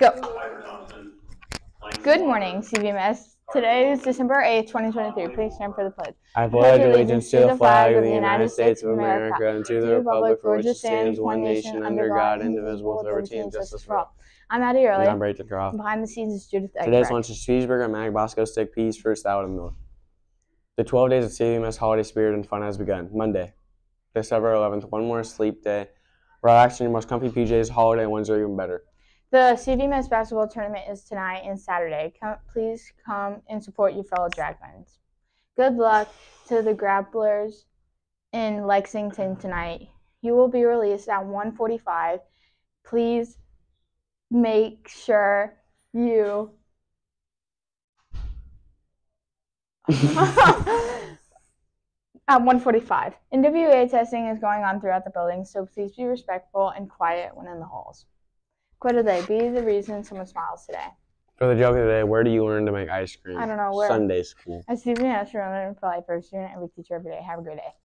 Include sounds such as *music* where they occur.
Go. Good morning, CVMS. Today is December 8th, 2023. Please stand for the pledge. I pledge allegiance to the flag of the United States of America and to the republic for which it stands, one nation, under God, indivisible, with liberty and justice for all. I'm Addie Early. And I'm Brayton Croft. Behind the scenes is Judith Today's lunch is cheeseburger, Mag Bosco stick, peas, fruit salad, and milk. The 12 days of CVMS holiday spirit and fun has begun. Monday, December 11th, one more sleep day. Relax in your most comfy PJs. Holiday ones are even better. The CVMS basketball tournament is tonight and Saturday. Come, please come and support your fellow Dragons. Good luck to the Grapplers in Lexington tonight. You will be released at 1:45. Please make sure you *laughs* at 1:45. NWA testing is going on throughout the building, so please be respectful and quiet when in the halls. Quit of they? Be the reason someone smiles today. For the joke of the day, where do you learn to make ice cream? I don't know, where? Sunday school. I As Stephen Asher, I'm for life, first student, every teacher every day. Have a great day.